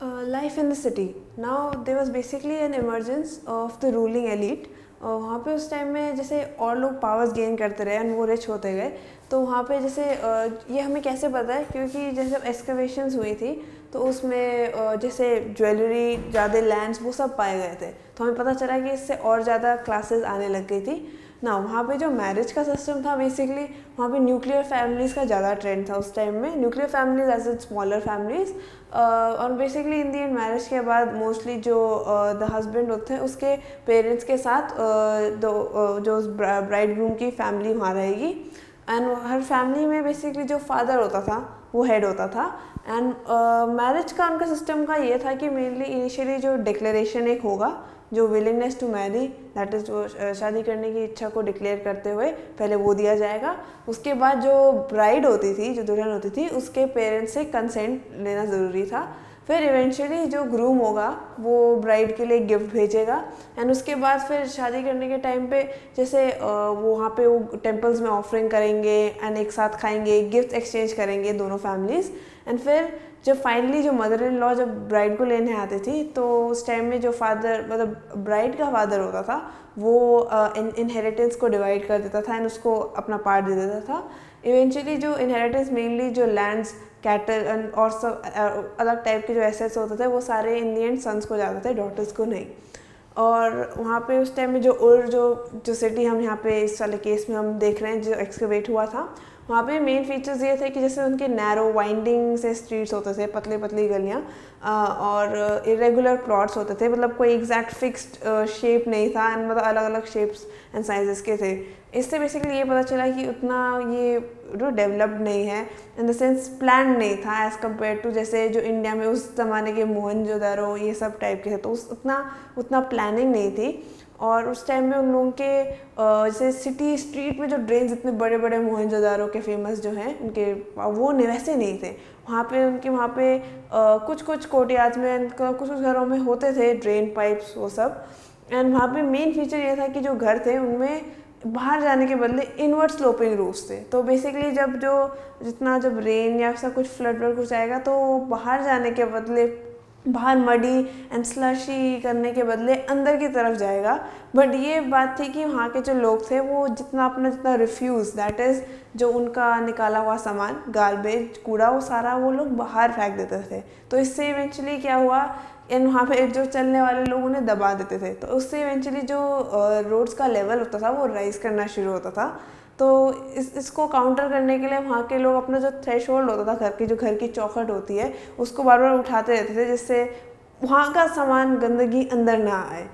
Life in the city now there was basically an emergence of the ruling elite वहाँ पे उस time में जैसे और लोग पावर्स गेन करते रहे एंड वो रिच होते गए तो वहाँ पे जैसे ये हमें कैसे पता है? क्योंकि जैसे एक्सकवेशंस हुई थी तो उसमें जैसे ज्वेलरी ज़्यादा लैंड्स वो सब पाए गए थे। तो हमें पता चला कि इससे और ज़्यादा क्लासेस आने लग गई थी। ना वहाँ पे जो मैरिज का सिस्टम था बेसिकली वहाँ पे न्यूक्लियर फैमिलीज़ का ज़्यादा ट्रेंड था उस टाइम में। Nuclear families as a smaller families और basically in the end marriage के बाद मोस्टली जो द हस्बैंड होते हैं उसके पेरेंट्स के साथ दो uh, जो ब्राइड ग्रूम की फैमिली वहाँ रहेगी। एंड हर फैमिली में बेसिकली जो फादर होता था वो हेड होता था। एंड मैरिज uh, का उनका सिस्टम का ये था कि मेनली इनिशियली जो डिक्लेरेशन एक होगा जो willingness to marry that is वो शादी करने की इच्छा को डिक्लेयर करते हुए पहले वो दिया जाएगा। उसके बाद जो ब्राइड होती थी, जो दुल्हन होती थी, उसके पेरेंट्स से कंसेंट लेना ज़रूरी था। फिर इवेंचुअली जो ग्रूम होगा, वो ब्राइड के लिए गिफ्ट भेजेगा। एंड उसके बाद फिर शादी करने के टाइम पे जैसे वो वहाँ पे वो टेम्पल्स में ऑफरिंग करेंगे एंड एक साथ खाएँगे गिफ्ट एक्सचेंज करेंगे दोनों फैमिलीज़ एंड फिर जब फाइनली जो मदर इन लॉ जब ब्राइड को लेने आती थी तो उस टाइम में जो फादर मतलब ब्राइड का फादर होता था, वो इनहेरिटेंस को डिवाइड कर देता था एंड उसको अपना पार्ट दे देता था। इवेंचुअली जो इनहेरिटेंस मेनली जो लैंड्स कैटल और सब अलग टाइप के जो एसेट्स होते थे, वो सारे इन दी एंड सन्स को जाते थे डॉटर्स को नहीं। और वहाँ पे उस टाइम में जो उर, जो जो सिटी हम यहाँ पे इस वाले केस में हम देख रहे हैं, जो एक्सकवेट हुआ था वहाँ पे मेन फीचर्स ये थे कि जैसे उनके नैरो वाइंडिंग से स्ट्रीट्स होते थे पतले पतली गलियाँ और इरेगुलर प्लॉट्स होते थे। मतलब कोई एग्जैक्ट फिक्स्ड शेप नहीं था एंड मतलब अलग अलग शेप्स एंड साइजेस के थे। इससे बेसिकली ये पता चला कि उतना ये जो डेवलप्ड नहीं है इन द सेंस प्लान नहीं था एज़ कंपेयर टू जैसे जो इंडिया में उस ज़माने के मोहन जोदारो, ये सब टाइप के थे। तो उस, उतना उतना प्लानिंग नहीं थी। और उस टाइम में उन लोगों के जैसे सिटी स्ट्रीट में जो ड्रेन्स इतने बड़े बड़े मोहनजोदारो के फ़ेमस जो हैं, उनके, वो वैसे नहीं थे। वहाँ पे उनके, वहाँ पे कुछ कुछ कोटियाज में कुछ कुछ घरों में होते थे ड्रेन पाइप्स वो सब। एंड वहाँ पे मेन फीचर ये था कि जो घर थे, उनमें बाहर जाने के बदले इनवर्ट स्लोपिंग रूफ्स थे। तो बेसिकली जब जो, जितना जब रेन या ऐसा कुछ फ्लड वर्ड कुछ आएगा तो बाहर जाने के बदले बाहर मडी एंड स्लशी करने के बदले अंदर की तरफ़ जाएगा। बट ये बात थी कि वहाँ के जो लोग थे, वो जितना अपना जितना रिफ्यूज़ दैट इज़ जो उनका निकाला हुआ सामान गार्बेज कूड़ा, वो सारा वो लोग बाहर फेंक देते थे। तो इससे इवेंचुअली क्या हुआ एंड वहाँ पे जो चलने वाले लोग उन्हें दबा देते थे। तो उससे इवेंचुअली जो रोड्स का लेवल होता था, वो राइज करना शुरू होता था। तो इस, इसको काउंटर करने के लिए वहाँ के लोग अपना जो थ्रेश होल्ड होता था, घर की, जो घर की चौखट होती है, उसको बार बार उठाते रहते थे, जिससे वहाँ का सामान गंदगी अंदर ना आए।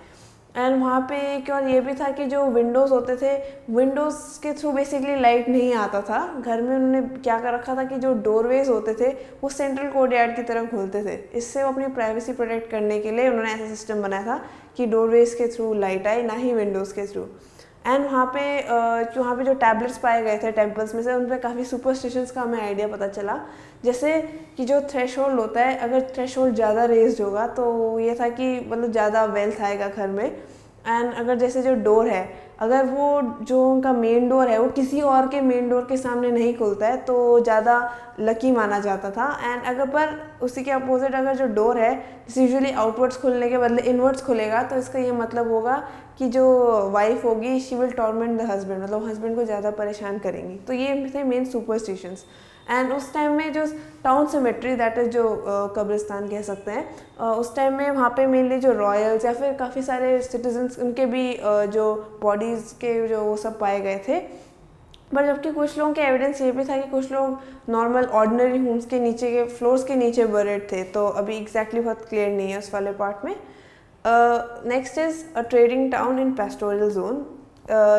एंड वहाँ पे एक और ये भी था कि जो विंडोज़ होते थे विंडोज़ के थ्रू बेसिकली लाइट नहीं आता था। घर में उन्होंने क्या कर रखा था कि जो डोरवेज होते थे, वो सेंट्रल कोर्टयार्ड की तरफ़ खोलते थे। इससे वो अपनी प्राइवेसी प्रोटेक्ट करने के लिए उन्होंने ऐसा सिस्टम बनाया था कि डोरवेज के थ्रू लाइट आए, ना ही विंडोज़ के थ्रू एंड वहाँ पे जो वहाँ पे जो टैबलेट्स पाए गए थे टेम्पल्स में से उन पर काफ़ी सुपरस्टिशंस का हमें आइडिया पता चला। जैसे कि जो थ्रेश होता है, अगर थ्रेश ज़्यादा रेज होगा तो ये था कि मतलब ज़्यादा वेल्थ आएगा घर में। एंड अगर जैसे जो डोर है, अगर वो जो उनका मेन डोर है, वो किसी और के मेन डोर के सामने नहीं खुलता है तो ज़्यादा लकी माना जाता था। एंड अगर पर उसी के अपोजिट अगर जो डोर है, जैसे यूजुअली आउटवर्ड्स खुलने के बदले इनवर्ड्स खुलेगा तो इसका ये मतलब होगा कि जो वाइफ होगी she will torment the husband मतलब हस्बैंड को ज़्यादा परेशान करेंगी। तो ये थे मेन सुपरस्टिशंस एंड उस टाइम में जो टाउन सेमेट्री दैट इज़ जो कब्रिस्तान कह सकते हैं उस टाइम में वहाँ पे मेनली जो रॉयल्स या फिर काफ़ी सारे सिटीजन्स उनके भी जो बॉडीज़ के जो वो सब पाए गए थे। बट जबकि कुछ लोगों के एविडेंस ये भी था कि कुछ लोग नॉर्मल ऑर्डनरी होम्स के नीचे के फ्लोर्स के नीचे बरेड थे तो अभी एग्जैक्टली exactly बहुत क्लियर नहीं है उस वाले पार्ट में। Next is a trading town in pastoral zone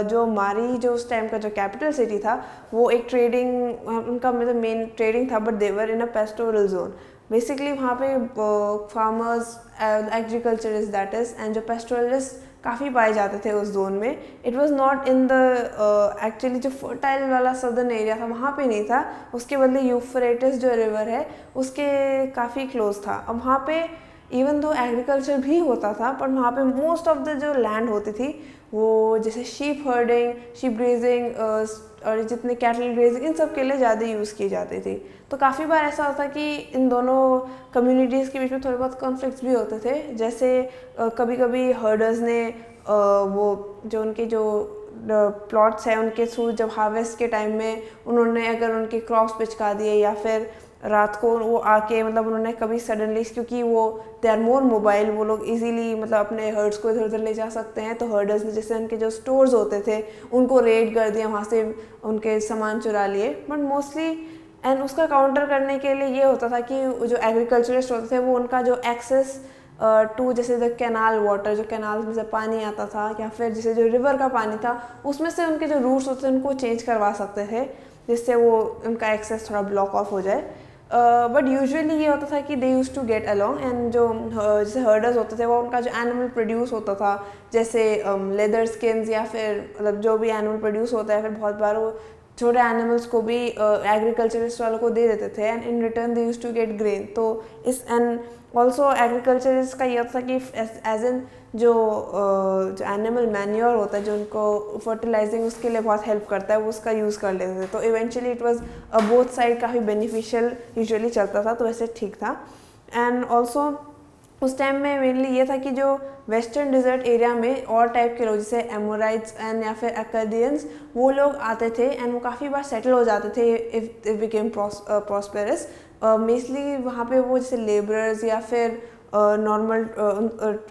जो मारी जो उस टाइम का जो कैपिटल सिटी था, वो एक ट्रेडिंग उनका मतलब मेन ट्रेडिंग था but there in a pastoral zone basically वहाँ पे farmers agriculture is that is and जो पेस्टोरलिस्ट काफ़ी पाए जाते थे उस जोन में. It was not in the actually जो फर्टाइल वाला सदर्न एरिया था, वहाँ पे नहीं था. उसके बदले यूफ्रेटिस जो रिवर है, उसके काफ़ी क्लोज था. अब वहाँ पे इवन दो एग्रीकल्चर भी होता था, पर वहाँ पे मोस्ट ऑफ़ द जो लैंड होती थी, वो जैसे शीप हर्डिंग शीप ग्रेजिंग और जितने कैटल ग्रेजिंग इन सब के लिए ज़्यादा यूज़ की जाती थी। तो काफ़ी बार ऐसा होता कि इन दोनों कम्युनिटीज़ के बीच में थोड़े बहुत कॉन्फ्लिक्ट्स भी होते थे। जैसे कभी कभी हर्डर्स ने वो जो उनके जो प्लॉट्स हैं, उनके थ्रू जब हार्वेस्ट के टाइम में उन्होंने अगर उनके क्रॉप्स पिचका दिए या फिर रात को वो आके मतलब उन्होंने कभी सडनली क्योंकि वो दे आर मोर मोबाइल वो लोग इजीली मतलब अपने हर्ड्स को इधर उधर ले जा सकते हैं। तो हर्डर्स ने जैसे उनके जो स्टोर्स होते थे उनको रेड कर दिया वहाँ से उनके सामान चुरा लिए। बट मोस्टली एंड उसका काउंटर करने के लिए ये होता था कि जो एग्रीकल्चरिस्ट होते थे वो उनका जो एक्सेस टू uh, जैसे द कैनाल वाटर जो कैनाल में से पानी आता था या फिर जैसे जो रिवर का पानी था उसमें से उनके जो रूट्स होते थे उनको चेंज करवा सकते थे जिससे वो उनका एक्सेस थोड़ा ब्लॉक ऑफ़ हो जाए। बट uh, यूजुअली ये होता था कि they used to get along and जो uh, जैसे हर्डर्स होते थे वो उनका जो एनिमल प्रोड्यूस होता था जैसे लेदर um, स्किन्स या फिर मतलब जो भी एनिमल प्रोड्यूस होता है फिर बहुत बार वो छोटे एनिमल्स को भी एग्रीकल्चरिस्ट uh, वालों को दे देते थे and in return they use to get grain तो इस एंड ऑल्सो एग्रीकल्चरिस्ट का ये होता था कि एज एन जो जो एनिमल मैन्योर होता है, जो उनको फर्टिलाइजिंग उसके लिए बहुत हेल्प करता है, वो उसका यूज़ कर लेते थे। तो eventually it was both side काफ़ी बेनिफिशियल यूजुअली चलता था तो वैसे ठीक था। एंड ऑल्सो उस टाइम में मेनली ये था कि जो वेस्टर्न डिजर्ट एरिया में और टाइप के लोग, जैसे एमोराइट्स एंड या फिर अकर्डियंस वो लोग आते थे एंड वो काफ़ी बार सेटल हो जाते थे if if became prosperous mostly वहाँ पे वो जैसे लेबरर्स या फिर नॉर्मल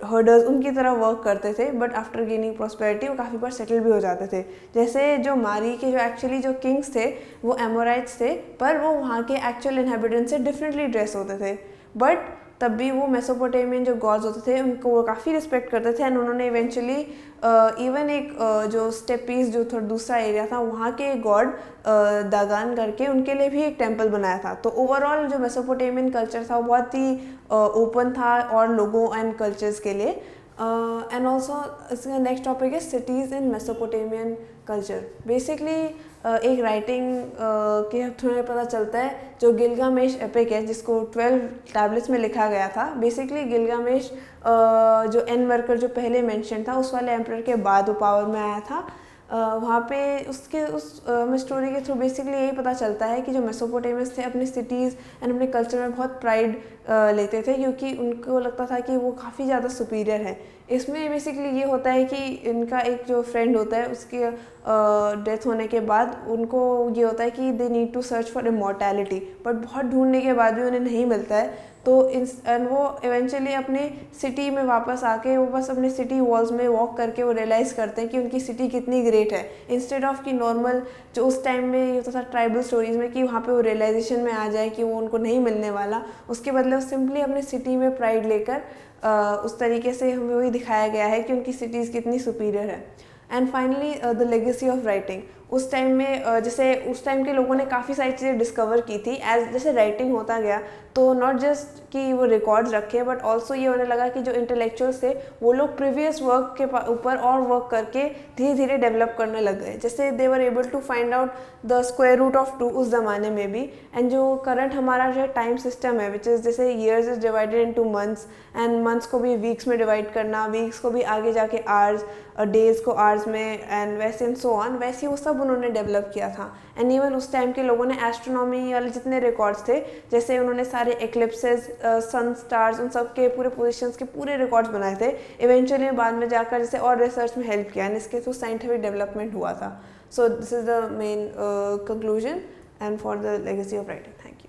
हर्डर्स उनकी तरह वर्क करते थे बट आफ्टर गेनिंग प्रॉस्पेरिटी वो काफ़ी बार सेटल भी हो जाते थे। जैसे जो मारी के जो एक्चुअली जो किंग्स थे, वो एमोराइट्स थे, पर वो वहाँ के एक्चुअल इन्हेबिटेंट से डिफरेंटली ड्रेस होते थे। बट तब भी वो मेसोपोटेमियन जो गॉड्स होते थे उनको वो काफ़ी रिस्पेक्ट करते थे एंड उन्होंने इवेंचुअली इवन एक uh, जो स्टेपीज जो थोड़ा दूसरा एरिया था वहाँ के गॉड दागान करके उनके लिए भी एक टेंपल बनाया था। तो ओवरऑल जो मेसोपोटेमियन कल्चर था वो बहुत ही ओपन uh, था और लोगों एंड कल्चर्स के लिए। एंड ऑल्सो इसका नेक्स्ट टॉपिक है cities in Mesopotamian culture basically एक राइटिंग के थ्रू पता चलता है, जो गिलगामेश एपिक है, जिसको 12 टैबलेट्स में लिखा गया था. बेसिकली गिलगामेश जो एन वर्कर जो पहले मैंशन था, उस वाले एम्पर के बाद वो पावर में आया था. वहाँ पे उसके, उस स्टोरी के थ्रू बेसिकली यही पता चलता है कि जो मेसोपोटेमस थे, अपनी सिटीज़ एंड अपने कल्चर में बहुत प्राइड लेते थे क्योंकि उनको लगता था कि वो काफ़ी ज़्यादा सुपीरियर है। इसमें बेसिकली ये होता है कि इनका एक जो फ्रेंड होता है, उसके डेथ होने के बाद उनको ये होता है कि they need to search for immortality but बहुत ढूँढने के बाद भी उन्हें नहीं मिलता है। तो एंड वो इवेंचुअली अपने सिटी में वापस आके, वो बस अपने सिटी वॉल्स में वॉक करके वो रियलाइज़ करते हैं कि उनकी सिटी कितनी ग्रेट है। इंस्टेड ऑफ़ कि नॉर्मल जो उस टाइम में ये होता था ट्राइबल स्टोरीज में कि वहाँ पे वो रियलाइजेशन में आ जाए कि वो उनको नहीं मिलने वाला, उसके बदले वो सिंपली अपने सिटी में प्राइड लेकर उस तरीके से हमें वही दिखाया गया है कि उनकी सिटीज़ कितनी सुपीरियर है। And finally the legacy of writing उस टाइम में जैसे उस टाइम के लोगों ने काफ़ी सारी चीज़ें डिस्कवर की थी एज जैसे राइटिंग होता गया तो नॉट जस्ट कि वो रिकॉर्ड्स रखे बट ऑल्सो ये होने लगा कि जो इंटेलेक्चुअल्स थे, वो लोग प्रीवियस वर्क के ऊपर और वर्क करके धीरे धीरे डेवलप करने लग गए। जैसे they were able to find out the square root of two उस ज़माने में भी एंड जो करंट हमारा जो टाइम सिस्टम है विच इज़ जैसे years is divided into months and months को भी वीक्स में डिवाइड करना वीक्स को भी आगे जाके आर्स डेज़ को आर्स में एंड वैसे एंड सो ऑन वैसे वो सब उन्होंने डेवलप किया था। एंड इवन उस टाइम के लोगों ने एस्ट्रोनॉमी वाले जितने रिकॉर्ड्स थे, जैसे उन्होंने सारे एक्लिप्सेज सन स्टार्स उन सब के पूरे पोजिशंस के पूरे रिकॉर्ड्स बनाए थे। इवेंचुअली बाद में जाकर जैसे और रिसर्च में हेल्प किया। एंड इसके थ्रू साइंटिफिक डेवलपमेंट हुआ था। So this is the main conclusion and for the legacy of writing thank